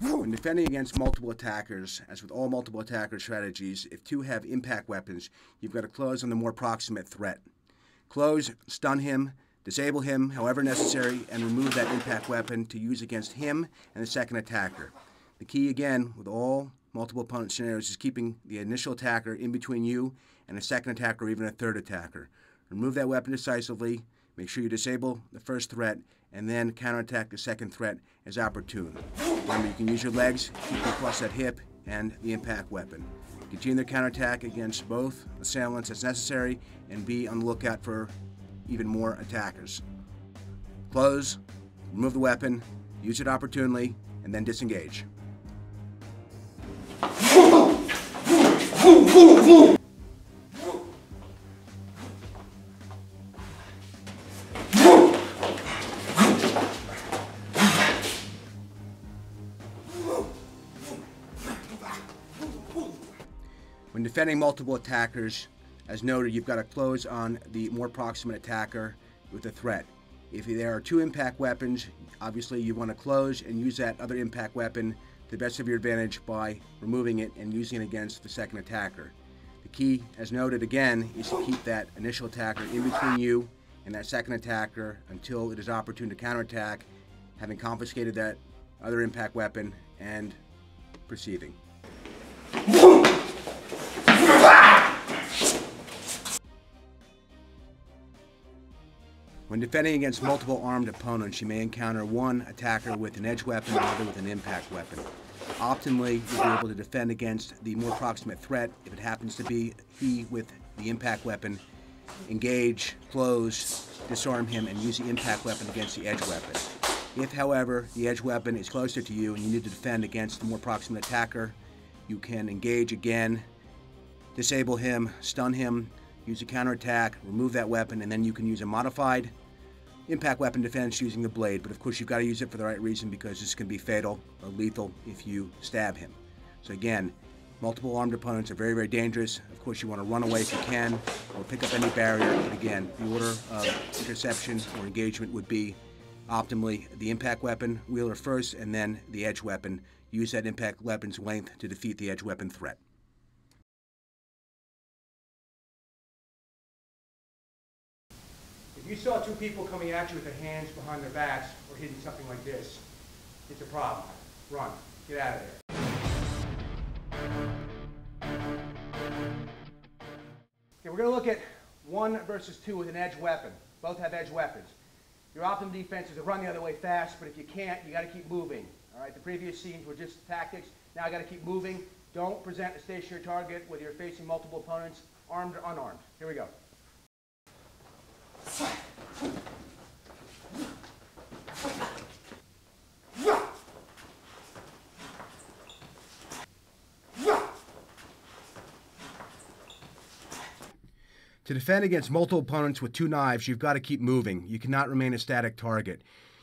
When defending against multiple attackers, as with all multiple attacker strategies, if two have impact weapons, you've got to close on the more proximate threat. Close, stun him, disable him however necessary, and remove that impact weapon to use against him and the second attacker. The key, again, with all multiple opponent scenarios, is keeping the initial attacker in between you and a second attacker or even a third attacker. Remove that weapon decisively, make sure you disable the first threat, and then counterattack the second threat as opportune. Remember, you can use your legs, keep across that hip, and the impact weapon. Continue the counterattack against both assailants as necessary, and be on the lookout for even more attackers. Close, remove the weapon, use it opportunely, and then disengage. When defending multiple attackers, as noted, you've got to close on the more proximate attacker with a threat. If there are two impact weapons, obviously you want to close and use that other impact weapon to the best of your advantage by removing it and using it against the second attacker. The key, as noted again, is to keep that initial attacker in between you and that second attacker until it is opportune to counterattack, having confiscated that other impact weapon and proceeding. When defending against multiple armed opponents, you may encounter one attacker with an edge weapon and another with an impact weapon. Optimally, you'll be able to defend against the more proximate threat if it happens to be he with the impact weapon. Engage, close, disarm him, and use the impact weapon against the edge weapon. If, however, the edge weapon is closer to you and you need to defend against the more proximate attacker, you can engage again, disable him, stun him, use a counterattack, remove that weapon, and then you can use a modified impact weapon defense using the blade. But of course, you've got to use it for the right reason because this can be fatal or lethal if you stab him. So again, multiple armed opponents are very, very dangerous. Of course, you want to run away if you can or pick up any barrier. But again, the order of interception or engagement would be optimally the impact weapon, wheeler first, and then the edge weapon. Use that impact weapon's length to defeat the edge weapon threat. You saw two people coming at you with their hands behind their backs or hitting something like this, it's a problem. Run. Get out of there. Okay, we're going to look at one versus two with an edge weapon. Both have edge weapons. Your optimum defense is to run the other way fast, but if you can't, you got to keep moving. All right, the previous scenes were just tactics. Now I got to keep moving. Don't present a stationary target whether you're facing multiple opponents, armed or unarmed. Here we go. To defend against multiple opponents with two knives, you've got to keep moving. You cannot remain a static target.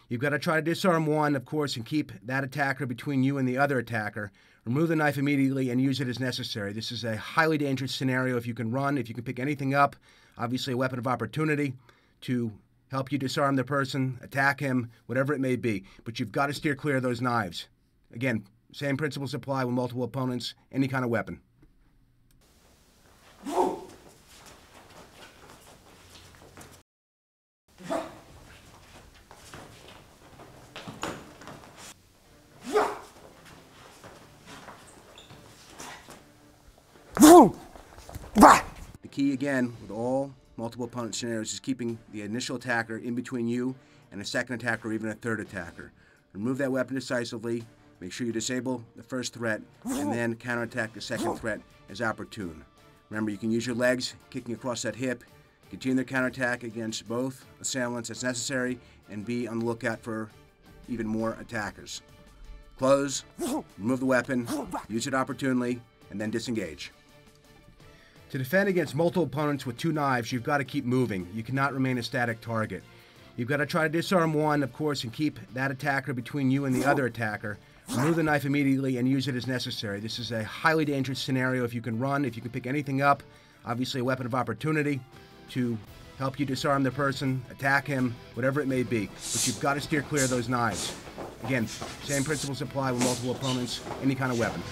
You've got to try to disarm one, of course, and keep that attacker between you and the other attacker. Remove the knife immediately and use it as necessary. This is a highly dangerous scenario if you can run, if you can pick anything up, obviously a weapon of opportunity to help you disarm the person, attack him, whatever it may be. But you've got to steer clear of those knives. Again, same principles apply with multiple opponents, any kind of weapon. The key again with all multiple opponent scenarios is keeping the initial attacker in between you and a second attacker or even a third attacker. Remove that weapon decisively, make sure you disable the first threat, and then counterattack the second threat as opportune. Remember, you can use your legs, kicking across that hip, continue the counterattack against both assailants as necessary, and be on the lookout for even more attackers. Close, remove the weapon, use it opportunely, and then disengage. To defend against multiple opponents with two knives, you've got to keep moving. You cannot remain a static target. You've got to try to disarm one, of course, and keep that attacker between you and the other attacker. Remove the knife immediately and use it as necessary. This is a highly dangerous scenario if you can run, if you can pick anything up, obviously a weapon of opportunity to help you disarm the person, attack him, whatever it may be. But you've got to steer clear of those knives. Again, same principles apply with multiple opponents, any kind of weapon.